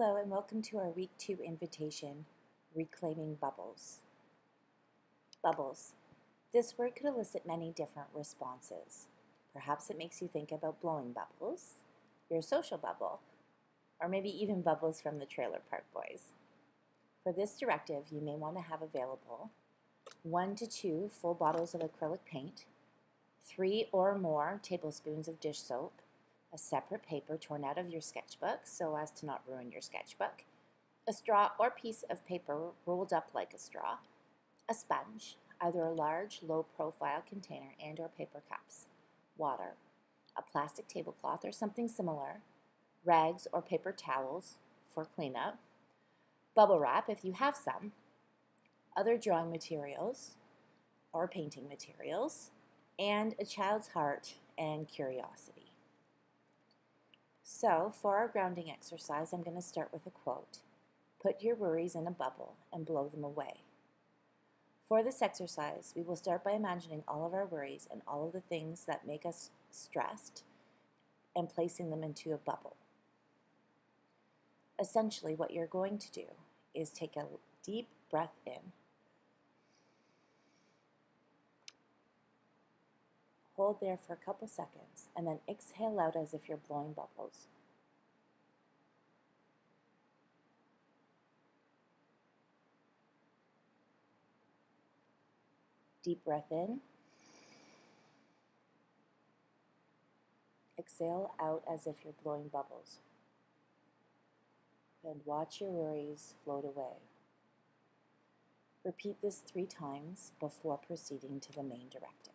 Hello and welcome to our week two invitation, Reclaiming Bubbles. Bubbles. This word could elicit many different responses. Perhaps it makes you think about blowing bubbles, your social bubble, or maybe even bubbles from the Trailer Park Boys. For this directive, you may want to have available one to two full bottles of acrylic paint, three or more tablespoons of dish soap, a separate paper torn out of your sketchbook so as to not ruin your sketchbook, a straw or piece of paper rolled up like a straw, a sponge, either a large low-profile container and or paper cups, water, a plastic tablecloth or something similar, rags or paper towels for cleanup, bubble wrap if you have some, other drawing materials or painting materials, and a child's heart and curiosity. So, for our grounding exercise, I'm going to start with a quote. Put your worries in a bubble and blow them away. For this exercise, we will start by imagining all of our worries and all of the things that make us stressed and placing them into a bubble. Essentially, what you're going to do is take a deep breath in, Hold there for a couple seconds and then exhale out as if you're blowing bubbles. Deep breath in. Exhale out as if you're blowing bubbles. And watch your worries float away. Repeat this three times before proceeding to the main directive.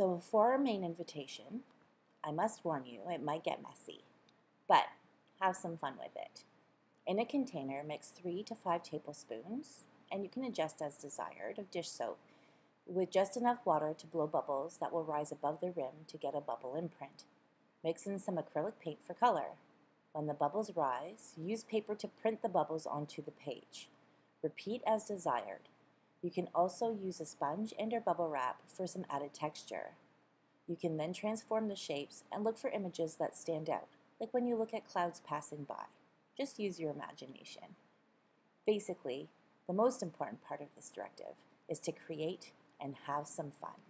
So for our main invitation, I must warn you, it might get messy, but have some fun with it. In a container, mix three to five tablespoons, and you can adjust as desired, of dish soap with just enough water to blow bubbles that will rise above the rim to get a bubble imprint. Mix in some acrylic paint for color. When the bubbles rise, use paper to print the bubbles onto the page. Repeat as desired. You can also use a sponge and or bubble wrap for some added texture. You can then transform the shapes and look for images that stand out, like when you look at clouds passing by. Just use your imagination. Basically, the most important part of this directive is to create and have some fun.